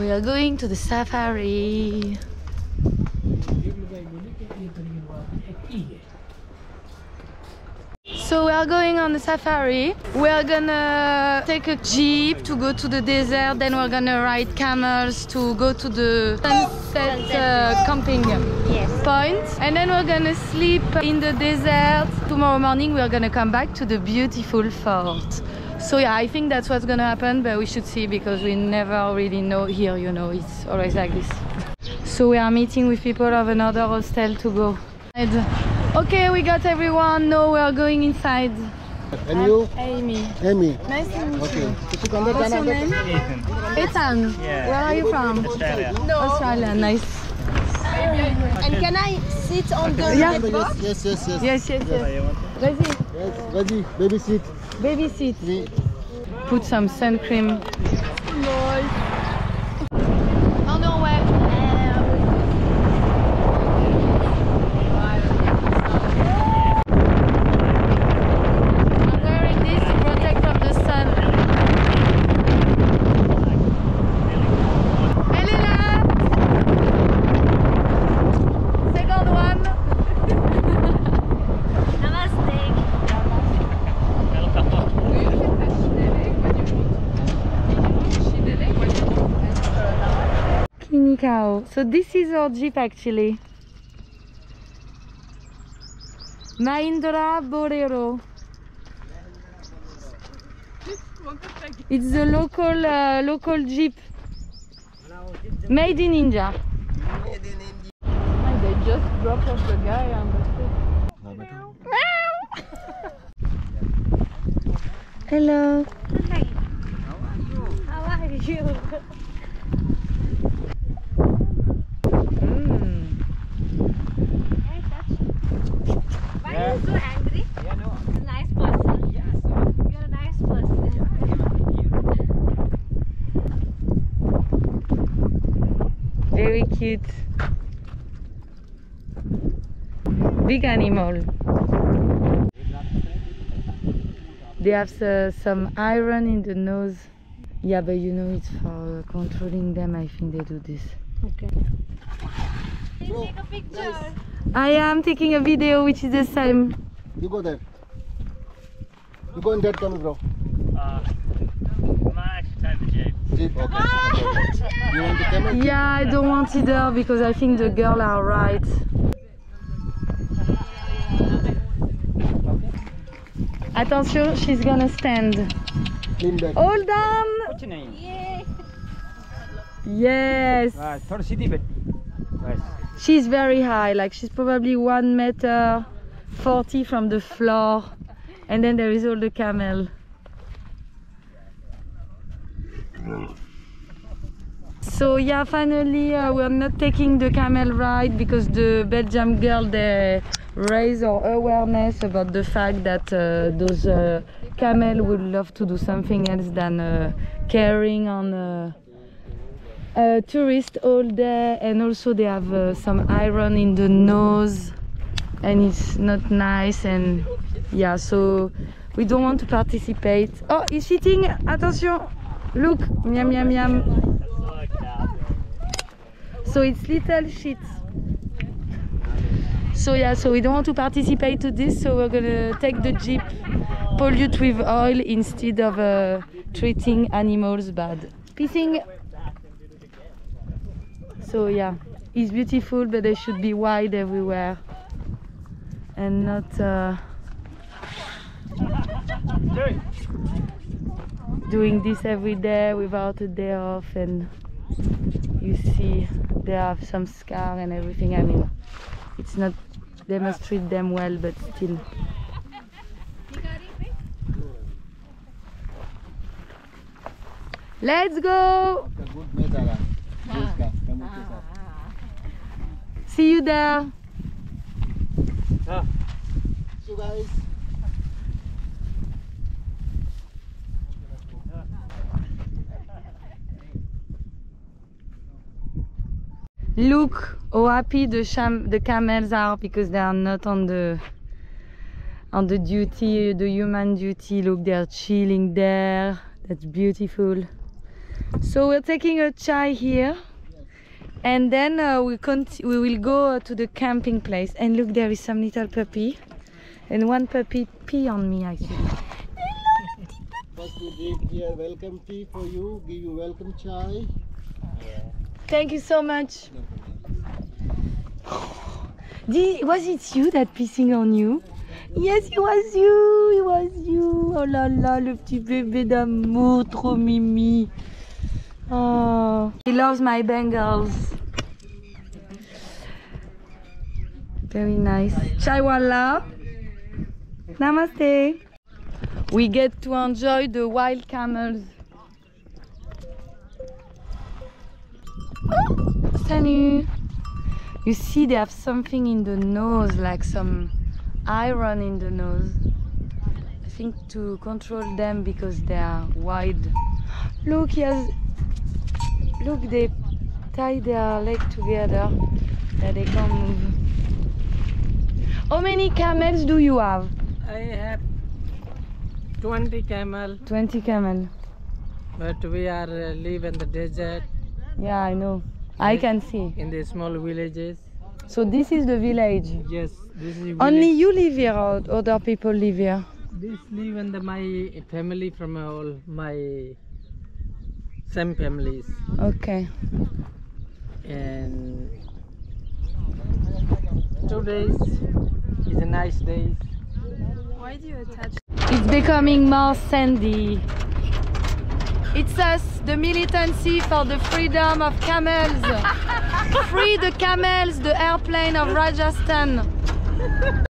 We are going to the safari. So we are going on the safari. We are gonna take a jeep to go to the desert. Then we're gonna ride camels to go to the sunset uh, camping Yes. point. And then we're gonna sleep in the desert. Tomorrow morning we are gonna come back to the beautiful fort. So yeah, I think that's what's gonna happen, but we should see because we never really know here, you know, it's always like this. So we are meeting with people of another hostel to go. Okay, we got everyone. No, we are going inside. And you? Amy. Amy. Nice to meet Okay. you. What's What's your name? Ethan. Yeah. Where are you from? Australia. Australia. Nice. And can I sit on the Yeah. red box? Yes, yes, yes, yes. Yes, yes, yes. Vas-y. Yes, ready. Baby seat. Baby seat. Put some sun cream. On our way. I'm wearing this to protect from the sun. Elle est là. Second one. Kinikao. So this is our jeep actually. Mahindra Bolero. It's the local uh, local jeep. Made in India. And they just dropped off the guy on the street. Hello. How are you? Mm. Hey, touch. Why are you so angry? Yeah, no. You're a nice person. Yeah, so, You're a nice person. Very cute. Big animal. They have uh, some iron in the nose. Yeah, but you know it's for controlling them. I think they do this. Okay. Take a picture. I am taking a video which is the same. You go there. You go in that camel, bro. uh, I might actually take Okay. Ah, you want the camera? Yeah, I don't want either because I think the girl are right. Attention, she's gonna stand. Hold on! What's your name? Yes. Ah, she's very high, like she's probably one meter 40 from the floor. And then there is all the camel. So yeah, finally uh, we're not taking the camel ride because the Belgium girl they raise our awareness about the fact that uh, those uh, camel would love to do something else than uh, carrying on uh, tourists all day. And also they have uh, some iron in the nose and it's not nice and yeah so we don't want to participate. Oh he's shitting attention look miam miam miam. So it's little shit. So yeah so we don't want to participate to this so we're gonna take the jeep pollute with oil instead of uh, treating animals bad. Pissing. So yeah, it's beautiful, but they should be wide everywhere. And not uh, doing this every day without a day off and you see they have some scar and everything. I mean it's not they must treat them well but still. Let's go! See you there. Ah. So guys. Look how happy the sham the camels are because they are not on the on the duty, the human duty. Look, they are chilling there. That's beautiful. So we're taking a chai here, and then uh, we we will go uh, to the camping place. And look, there is some little puppy, and one puppy pee on me actually. First we drink here welcome tea for you, give you welcome chai. Thank you so much. Did, was it you that pissing on you? Yes, it was you, it was you. Oh là là, le petit bébé d'amour, trop mimi. Oh, he loves my bangles. Very nice. Chaiwala. Namaste. We get to enjoy the wild camels. Salut. You see, they have something in the nose, like some iron in the nose. I think to control them because they are wide. Look, he has. Look, they tie their leg together that they can't move. How many camels do you have? I have 20 camel, 20 camel. but we are uh, live in the desert Yeah, I know. I can see. in the small villages. So this is the village. Yes, this is Only you live here or other people live here? This live in the my family from all my same families Okay. and two days is a nice day. Why do you attach? It's becoming more sandy. It's us, the militancy for the freedom of camels. Free the camels, the airplane of Rajasthan.